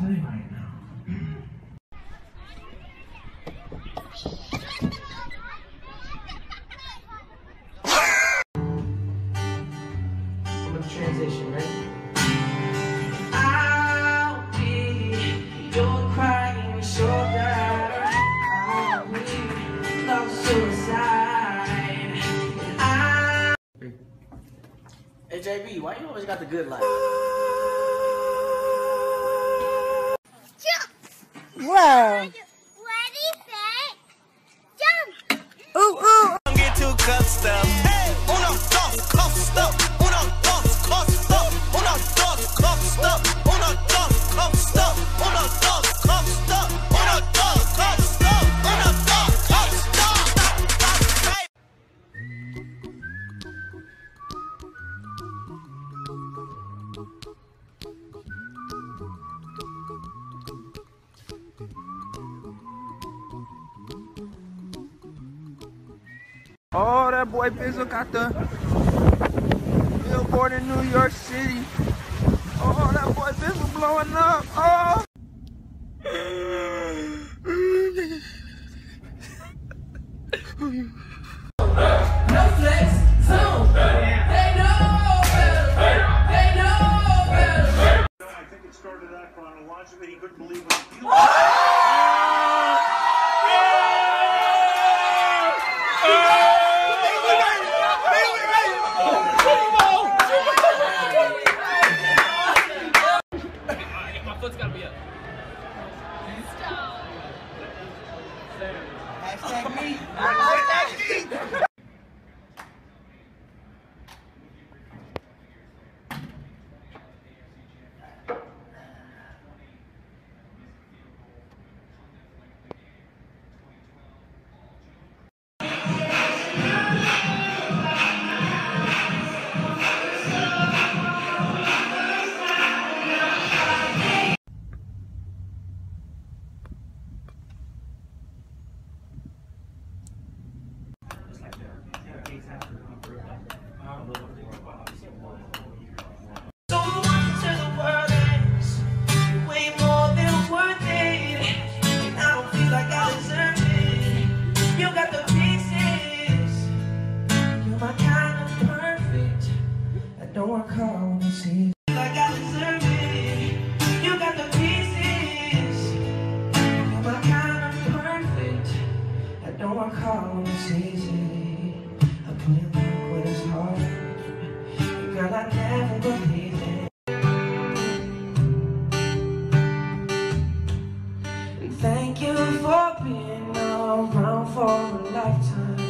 time right now. Transition, right? I'll be your crying shoulder. I'll love suicide. Hey JB, why you always got the good life? Wow. Ready, set, jump! Ooh, ooh. Don't get too cussed up. Oh, that boy Bizzle got the billboard in New York City. Oh, that boy Bizzle blowing up. Oh. So I don't call you I deserve it. You got the pieces. My kind of perfect. I want to call you see. I put when it's hard. Girl, I never believed it. And thank you for being around for a lifetime.